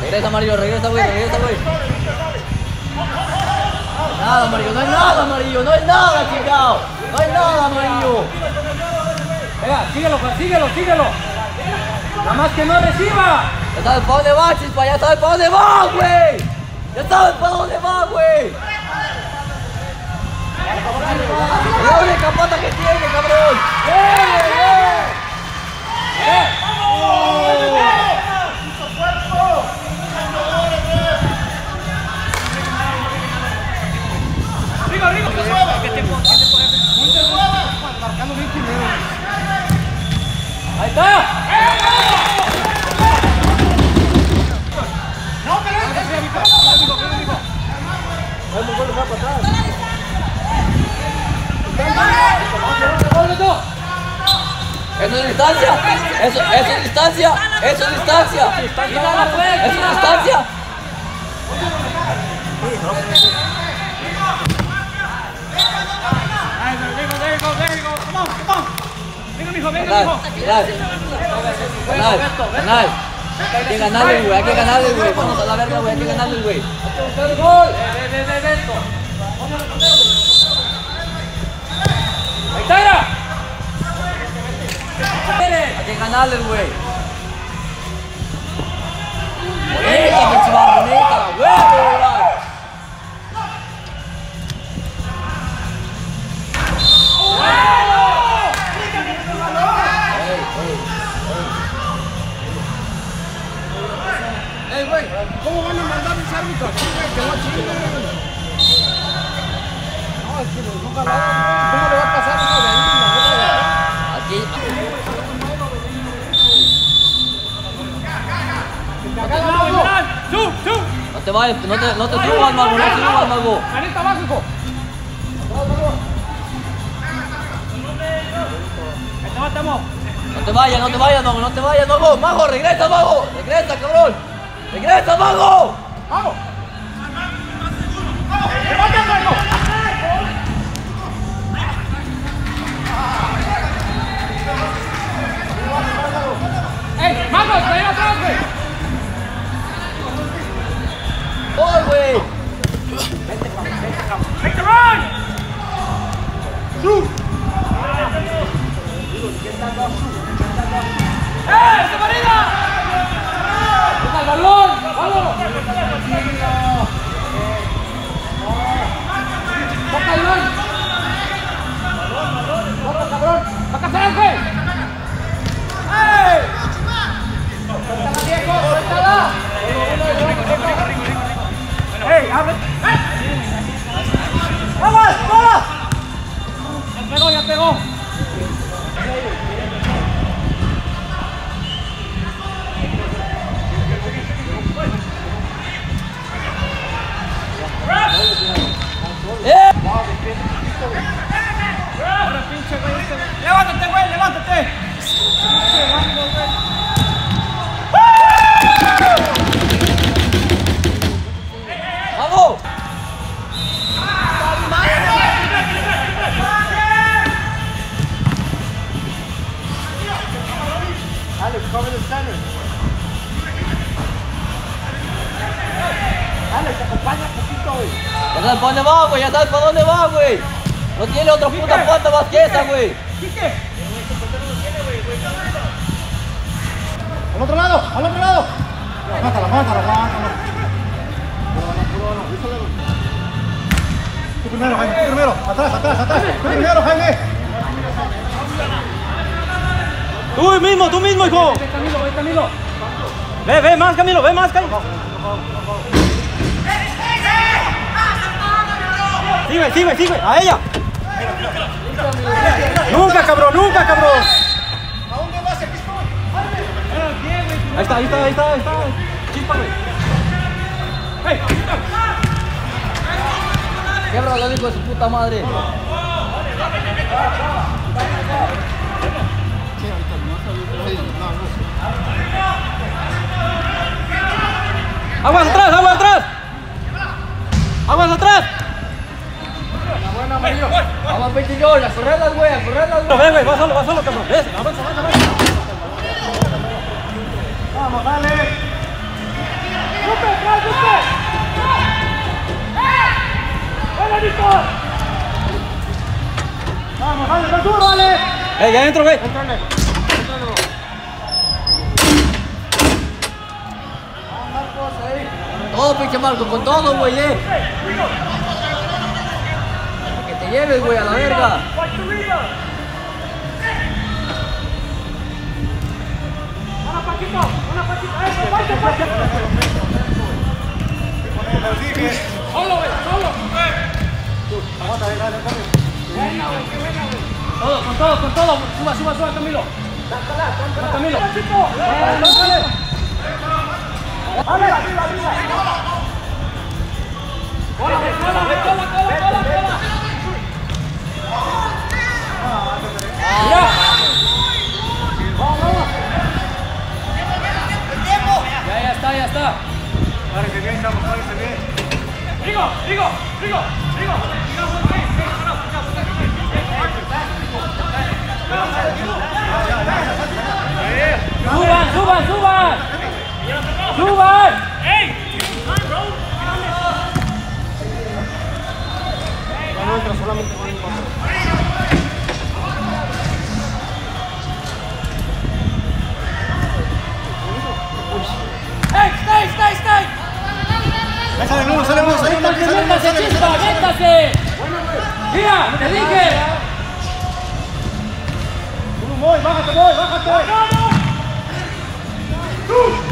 Regresa amarillo, regresa güey, regresa güey. Nada amarillo, no hay nada amarillo, no hay nada chingado. No hay nada amarillo. Venga, síguelo, Juan, síguelo, síguelo. Nada más que no reciba. Ya sabes para dónde va, chispa, ya sabes para dónde va, güey. Ya sabes para dónde va, güey. La única que tiene, cabrón. Rigo, distancia. Eso, es distancia. Eso es distancia. Eso es distancia. Hay que ganarle, güey. Hay que ganarle, güey. Güey. Hay que ganarle, güey. Ahí está, era. Hay que ganarle, güey. Bonita, pinche barra, bonita. Güey. Ey, güey, ¿cómo van a mandar ese árbitro aquí, güey? Que no chinguen. No, es que nunca lo te vayas, no te, no te subas, mago. No te subas, mago. Estamos, estamos. No te vayas, no te vayas, mago. No te vayas, mago. Mago, regresa, mago. Regresa, cabrón. Regresa, mago. ¡Vamos! ¡Levántate, ¡Ey, abre! ¡Eh! Pegó, ya pegó. Para dónde va, güey. Ya sabes para dónde va, güey. No tiene otra puta pata más que esa, güey. Al otro lado, al otro lado. Mátalo, mátalo, mátalo. Tú primero, Jaime, tú primero. Atrás, atrás, atrás. Tú primero, Jaime. Tú mismo, tú mismo, hijo. Ve, ve más, Camilo, ve más, Camilo. Sigue, sigue, sigue, a ella. Nunca, cabrón, nunca, cabrón. ¿A dónde vas? Ahí está, ahí está, ahí está, ahí está. Chispa, güey. Hey, Qué bravo, hijo de su puta madre. Las güey. Va solo, va solo, cabrón. Ves, avanza, avanza, avanza. Vamos, dale. Vamos, dale, ven duro, dale. Eh, ya entro, güey. Entrale. Todo pinche Marco, con todo, güey, eh. Que te lleves, güey, a la verga. Todo, con todo, con todo. Suba, suba, suba, Camilo. Camilo. Ruben! Ruben! Ruben! Ahí sale chispa. Mira, te dije. Bájate, bájate. ¡No, ¡Tú!